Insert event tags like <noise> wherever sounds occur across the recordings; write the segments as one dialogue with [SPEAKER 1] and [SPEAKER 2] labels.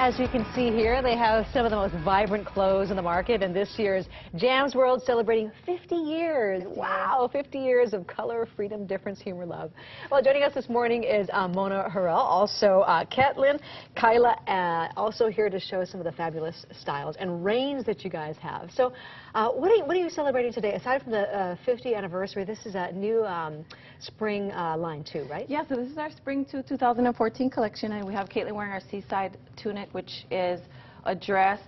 [SPEAKER 1] as you can see here, they have some of the most vibrant clothes in the market, and this year's Jams World celebrating 50 years. Wow, 50 years of color, freedom, difference, humor, love. Well, joining us this morning is uh, Mona Harrell, also uh, Caitlin, Kyla, uh, also here to show some of the fabulous styles and reigns that you guys have. So, uh, what, are you, what are you celebrating today? Aside from the uh, 50th anniversary, this is a new um, spring uh, line too, right?
[SPEAKER 2] Yeah, so this is our spring to 2014 collection, and we have Caitlin wearing our seaside tunic, which is a dress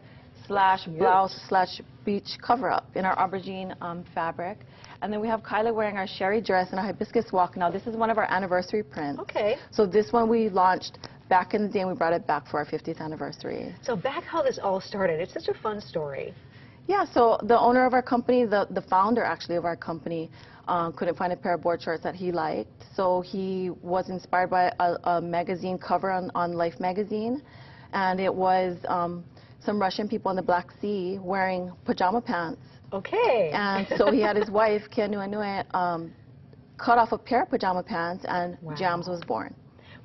[SPEAKER 2] slash blouse slash beach cover-up in our aubergine um, fabric. And then we have Kyla wearing our sherry dress and our hibiscus walk. Now, this is one of our anniversary prints.
[SPEAKER 1] Okay.
[SPEAKER 2] So this one we launched back in the day, and we brought it back for our 50th anniversary.
[SPEAKER 1] So back how this all started. It's such a fun story.
[SPEAKER 2] Yeah, so the owner of our company, the, the founder actually of our company, um, couldn't find a pair of board shorts that he liked. So he was inspired by a, a magazine cover on, on Life magazine. And it was um, some Russian people in the Black Sea wearing pajama pants.
[SPEAKER 1] Okay.
[SPEAKER 2] And so he had his <laughs> wife, Kianua Nue, um, cut off a pair of pajama pants, and
[SPEAKER 1] Wow.
[SPEAKER 2] Jams was born.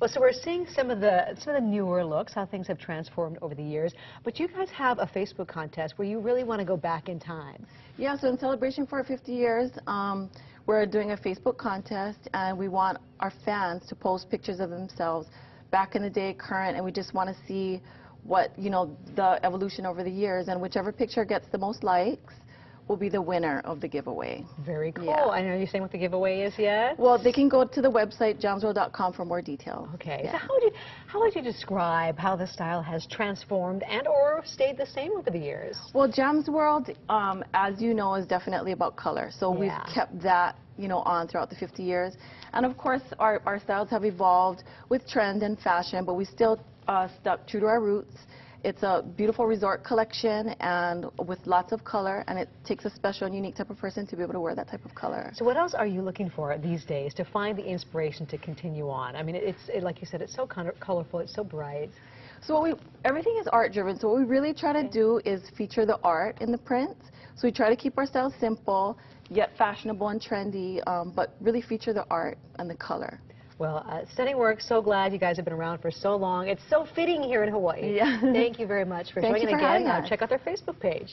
[SPEAKER 1] Well, so we're seeing some of the some of the newer looks, how things have transformed over the years. But you guys have a Facebook contest where you really want to go back in time.
[SPEAKER 2] Yeah, so in celebration for 50 years, um, we're doing a Facebook contest, and we want our fans to post pictures of themselves back in the day, current, and we just want to see what, you know, the evolution over the years, and whichever picture gets the most likes will be the winner of the giveaway.
[SPEAKER 1] Very cool.
[SPEAKER 2] Yeah.
[SPEAKER 1] I know you're saying what the giveaway is yet.
[SPEAKER 2] Well, they can go to the website, jamsworld.com, for more details.
[SPEAKER 1] Okay.
[SPEAKER 2] Yeah.
[SPEAKER 1] So how would you how would you describe how the style has transformed and or stayed the same over the years?
[SPEAKER 2] Well, Jams World, um, as you know, is definitely about color. So
[SPEAKER 1] Yeah.
[SPEAKER 2] we've kept that, you know, on throughout the 50 years. And of course, our, our styles have evolved with trend and fashion, but we still uh, stuck true to our roots. It's a beautiful resort collection and with lots of color, and it takes a special and unique type of person to be able to wear that type of color.
[SPEAKER 1] So what else are you looking for these days to find the inspiration to continue on? I mean, it's it, like you said, it's so color- colorful, it's so bright.
[SPEAKER 2] So what we, everything is art driven. So what we really try to do is feature the art in the prints. So we try to keep our simple, yet fashionable and trendy, um, but really feature the art and the color.
[SPEAKER 1] Well, uh, stunning work. So glad you guys have been around for so long. It's so fitting here in Hawaii.
[SPEAKER 2] Yeah. <laughs>
[SPEAKER 1] Thank you very much for
[SPEAKER 2] Thank you
[SPEAKER 1] joining
[SPEAKER 2] for
[SPEAKER 1] again.
[SPEAKER 2] having us.
[SPEAKER 1] check out their Facebook page.